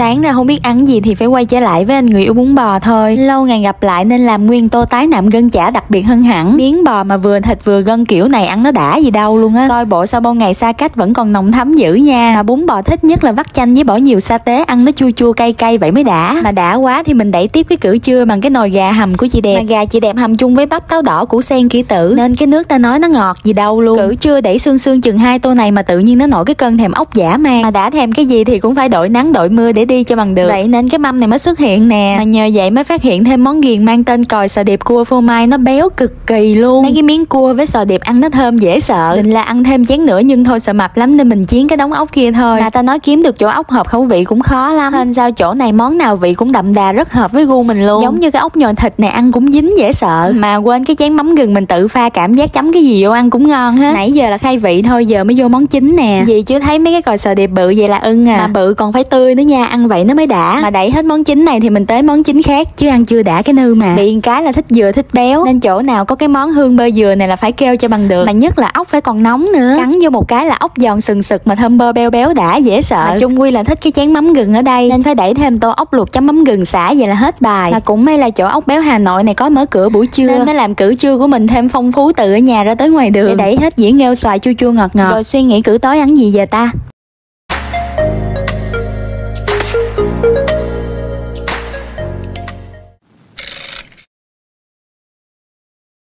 Sáng ra không biết ăn gì thì phải quay trở lại với anh người yêu bún bò thôi. Lâu ngày gặp lại nên làm nguyên tô tái nạm gân chả đặc biệt hơn hẳn. Miếng bò mà vừa thịt vừa gân kiểu này ăn nó đã gì đâu luôn á. Coi bộ sau bao ngày xa cách vẫn còn nồng thấm dữ nha. Mà bún bò thích nhất là vắt chanh với bỏ nhiều sa tế, ăn nó chua chua cay cay vậy mới đã. Mà đã quá thì mình đẩy tiếp cái cử trưa bằng cái nồi gà hầm của chị đẹp. Mà gà chị đẹp hầm chung với bắp táo đỏ củ sen kỹ tử. Nên cái nước ta nói nó ngọt gì đâu luôn. Cử trưa đẩy xương xương chừng hai tô này mà tự nhiên nó nổi cái cơn thèm ốc giả man Mà đã thèm cái gì thì cũng phải đổi nắng đổi mưa để đi cho bằng được. Vậy nên cái mâm này mới xuất hiện nè. Mà nhờ vậy mới phát hiện thêm món ghiền mang tên còi sò điệp cua phô mai Nó béo cực kỳ luôn. Mấy cái miếng cua với sò điệp ăn nó thơm dễ sợ. Định là ăn thêm chén nữa nhưng thôi sợ mập lắm nên mình chiến cái đống ốc kia thôi. Mà ta nói kiếm được chỗ ốc hợp khẩu vị cũng khó lắm. Nên sao chỗ này món nào vị cũng đậm đà rất hợp với gu mình luôn. Giống như cái ốc nhồi thịt này ăn cũng dính dễ sợ. Mà quên cái chén mắm gừng mình tự pha cảm giác chấm cái gì vô ăn cũng ngon hết. Nãy giờ là khai vị thôi giờ mới vô món chính nè. Gì chứ thấy mấy cái còi sò điệp bự vậy là ưng à. Mà bự còn phải tươi nữa nha ăn vậy nó mới đã. Mà đẩy hết món chính này thì mình tới món chính khác Chứ ăn chưa đã cái nư mà. Bị cái là thích dừa thích béo. Nên chỗ nào có cái món hương bơ dừa này là phải kêu cho bằng được. Mà nhất là ốc phải còn nóng nữa. Cắn vô một cái là ốc giòn sừng sực mà thơm bơ béo béo đã dễ sợ. Mà chung quy là thích cái chén mắm gừng ở đây Nên phải đẩy thêm tô ốc luộc chấm mắm gừng xả vậy là hết bài. Mà cũng may là chỗ ốc béo Hà Nội này có mở cửa buổi trưa. Nên mới làm cử trưa của mình thêm phong phú từ ở nhà ra tới ngoài đường. Để đẩy hết dĩa nghêu xoài chua chua ngọt ngọt. Rồi suy nghĩ cử tối ăn gì giờ ta